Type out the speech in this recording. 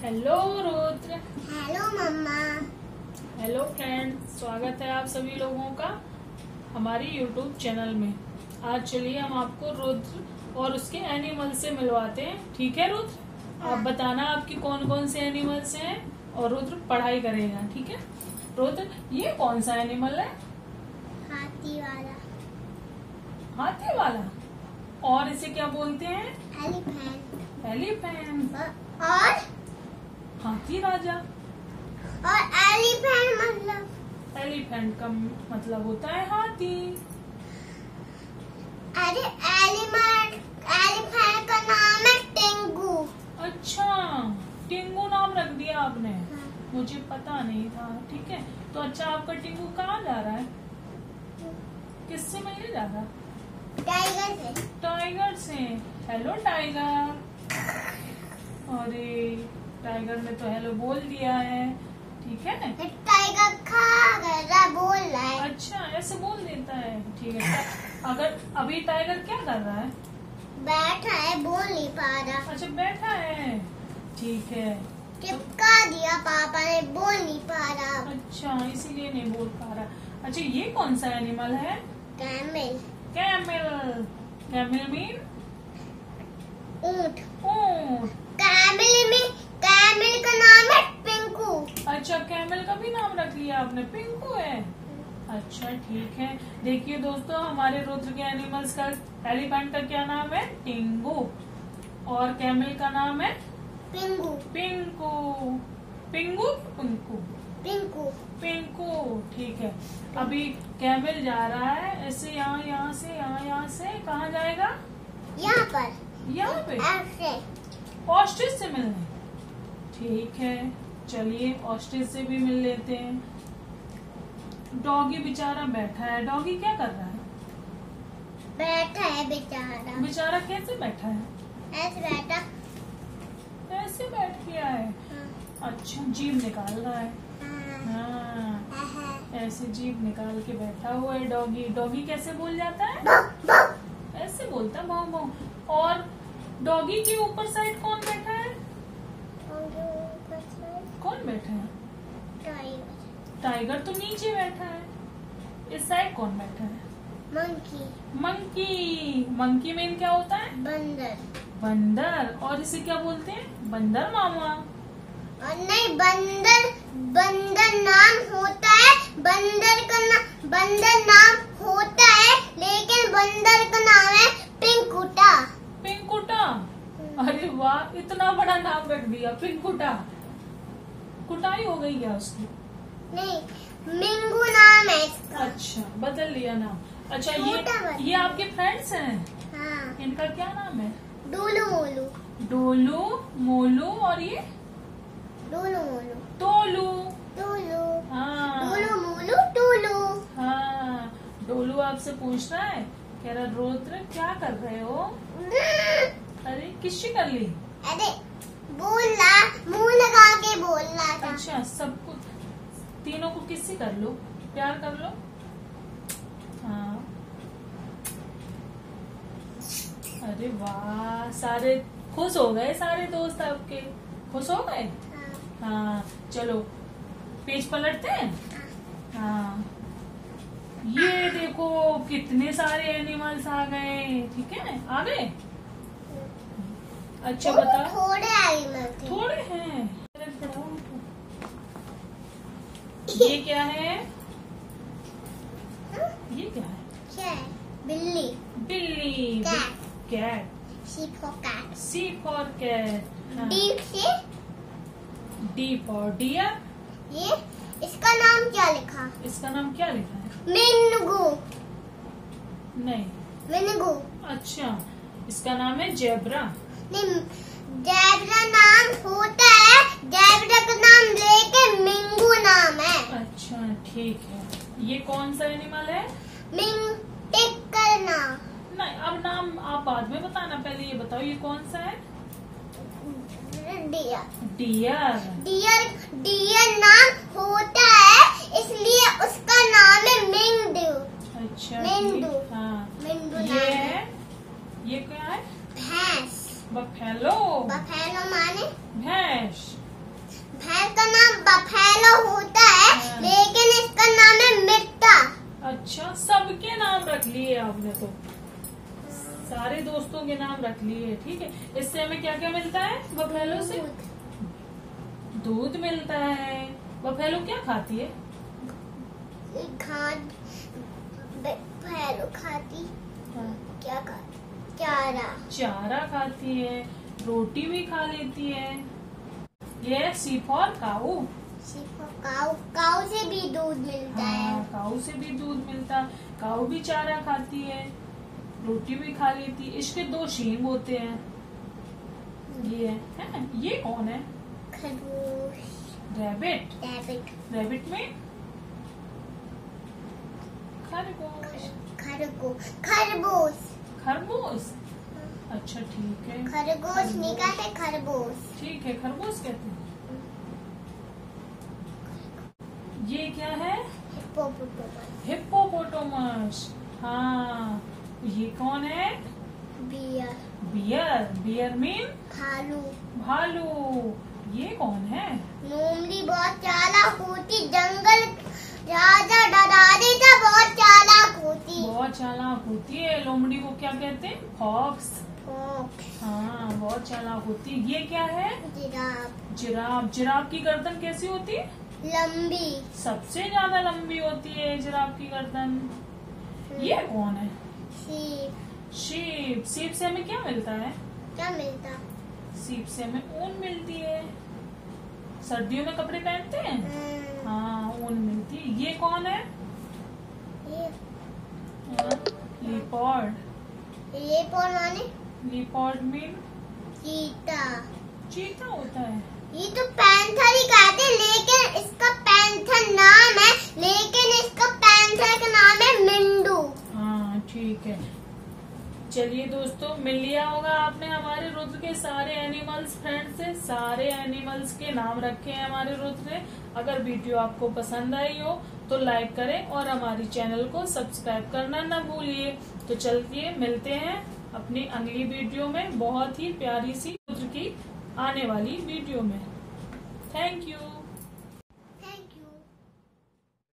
Hello Rudra hello mamma hello friend स्वागत है आप सभी लोगों का हमारी यूट्यूब चैनल में आज चलिए हम आपको रुद्र और उसके एनिमल से मिलवाते हैं ठीक है रुद्र आप बताना आपकी कौन कौन से एनिमल्स हैं और रुद्र पढ़ाई करेगा ठीक है रुद्र ये कौन सा एनिमल है हाथी वाला हाथी वाला और इसे क्या बोलते हैं एलिफेंट एलिफेंट और हाथी राजा? और एलिफेंट मतलब? एलिफेंट का मतलब होता है हाथी। अरे एलिफेंट एलिफेंट का नाम है टेंगू अच्छा टिंगू नाम रख दिया आपने। हाँ। मुझे पता नहीं था ठीक है। तो अच्छा आपका टिंगू कहाँ जा रहा है? किससे मिलने जा रहा? टाइगर से। टाइगर से। Hello tiger. अरे टाइगर ने तो हेलो बोल दिया है। ठीक है टाइगर खा गया बोल रहा है। अच्छा ऐसे बोल देता है। ठीक है अगर अभी टाइगर क्या कर रहा है? बैठा है बोल नहीं पा रहा। अच्छा बैठा है। ठीक है। चिपका दिया पापा ने बोल नहीं पा रहा। अच्छा इसीलिए नहीं बोल पा रहा। अच्छा ये कौन सा एनिमल है? कैमल कैमल कैमल मीन ऊँट। ऊँट कैमल में कैमल का नाम है पिंकू अच्छा कैमल का भी नाम रख लिया आपने पिंकू है। अच्छा ठीक है। देखिए दोस्तों हमारे रुद्र के एनिमल्स का एलिफेंट का क्या नाम है? टिंगू। और कैमल का नाम है? पिंगू। पिंकू। पिंगू? पिंकू। पिंकू। पिंकू ठीक है। अभी कैमल जा रहा है ऐसे यहाँ यहाँ से यहाँ यहाँ से। कहाँ जाएगा? यहाँ पर। यहाँ पे। ऐसे। ऑस्ट्रिच से मिलने। ठीक है। चलिए ऑस्ट्रिच से भी मिल लेते हैं। डॉगी बेचारा बैठा है। डॉगी क्या कर रहा है? बैठा है बेचारा। बेचारा कैसे बैठा है? ऐसे बैठा। ऐसे बैठ गया है। हाँ, अच्छा जीभ निकाल रहा है। हाँ, हाँ। ऐसे जीभ निकाल के बैठा हुआ है डॉगी डॉगी कैसे बोल जाता है? बो, बो, ऐसे बोलता भाव भाव और डॉगी के ऊपर साइड कौन बैठा है? कौन बैठा है? टाइगर, टाइगर तो नीचे बैठा है। इस साइड कौन बैठा है? मंकी मंकी मंकी में क्या होता है? बंदर बंदर और इसे क्या बोलते हैं? बंदर मामा और नहीं बंदर बंदर नाम होता है। बंदर का ना, बंदर नाम होता है लेकिन बंदर का नाम है पिंकुटा पिंकुटा अरे वाह इतना बड़ा नाम रख दिया पिंकुटा कुटाई हो गई क्या उसकी? नहीं मिंगू नाम है इसका। अच्छा बदल लिया नाम। अच्छा ये ये आपके फ्रेंड्स हैं? हाँ। इनका क्या नाम है? डोलू मोलू। डोलू मोलू और ये? डोलू मोलू। तोलू। टूलू हाँ। डोलू मोलू टूलू। हाँ। डोलू आपसे पूछ रहा है? कह रहा रुद्र क्या कर रहे हो? अरे किससे कर ली? अरे बोलना मुँह लगा के बोलना था। अच्छा सबको तीनों को किससे कर लो? प्यार कर लो? हाँ। अरे वाह सारे खुश हो गए सारे दोस्त आपके? खुश हो गए? हाँ, हाँ चलो पेज पलटते हैं? हाँ। ये देखो कितने सारे एनिमल्स आ गए ठीक है? आ गए? अच्छा बता। थोड़े थे। थोड़े हैं। ये क्या है? हाँ, ये क्या है? क्या बिल्ली। बिल्ली. Cat C for cat C for cat D से? डी फॉर डियर ये? इसका नाम क्या लिखा? इसका नाम क्या लिखा है? मिनगू। नहीं। मिनगू। अच्छा इसका नाम है जेब्रा। नहीं नाम होता है जैबरा का नाम लेके मिंगू नाम है। अच्छा ठीक है। ये कौन सा एनिमल है? मिंग टिक करना नहीं अब नाम आप बाद में बताना पहले ये बताओ ये कौन सा है? डियर। डियर। डियर डियर नाम होता है इसलिए उसका नाम है मिंगडू। अच्छा मेंढू। हाँ। मिंगू ये है? ये क्या है? भैंस। बफेलो। बफेलो माने? भैंस। भैंस का नाम बफेलो होता है हाँ। लेकिन इसका नाम है मिट्टा। अच्छा सबके नाम रख लिए आपने तो। सारे दोस्तों के नाम रख लिए ठीक है? इससे हमें क्या क्या मिलता है बफेलो से? दूध मिलता है। बफेलो क्या खाती है? खाद फैलो खाती। क्या खाती? चारा। चारा खाती है रोटी भी खा लेती है। ये सीप और काऊ। काऊ। काऊ से भी दूध मिलता हाँ, है काऊ से भी दूध मिलता। है काऊ भी चारा खाती है रोटी भी खा लेती है। इसके दो शींग होते हैं। ये है, है? ये कौन है? खरगोश। रैबिट। रैबिट। रैबिट में? खरगोश। खरगोश। खरगोश। खरगोश? अच्छा ठीक है। खरगोश निका है खरगोश। ठीक है खरगोश कहते हैं। ये क्या है? हिप्पोपोटामस। हिप्पोपोटामस। हाँ ये कौन है? बियर। बियर। Bear mean? भालू। भालू। ये कौन है? लोमड़ी बहुत चालाक होती जंगल राजा डरा देता बहुत चालाक होती बहुत चालाक होती है लोमड़ी को क्या कहते हैं? फॉक्स हाँ बहुत चालाक होती है। ये क्या है? जिराफ। जिराफ। जिराफ की गर्दन कैसी होती है? लंबी। सबसे ज़्यादा लंबी होती है जिराफ की गर्दन। ये कौन है? सीप शीप। सीप से हमें क्या मिलता है? क्या मिलता? सीप से हमें ऊन मिलती है। सर्दियों में कपड़े पहनते हैं? हम्म, हाँ ऊन मिलती है। ये कौन है? ये लिपॉर्ड ये माने? लिपॉर्ड मीन चीता। चीता होता है। ये तो पैंथर ही कहते हैं, लेकिन इसका पैंथर नाम है लेकिन इसका पैंथर का नाम है मिंडू। हाँ ठीक है। चलिए दोस्तों, मिल लिया होगा आपने हमारे रुद्र के सारे एनिमल्स फ्रेंड से, सारे एनिमल्स के नाम रखे हैं हमारे रुद्र ने। अगर वीडियो आपको पसंद आई हो तो लाइक करें और हमारी चैनल को सब्सक्राइब करना न भूलिए। तो चलिए, मिलते हैं अपनी अगली वीडियो में। बहुत ही प्यारी सी रुद्र की आने वाली वीडियो में। Thank you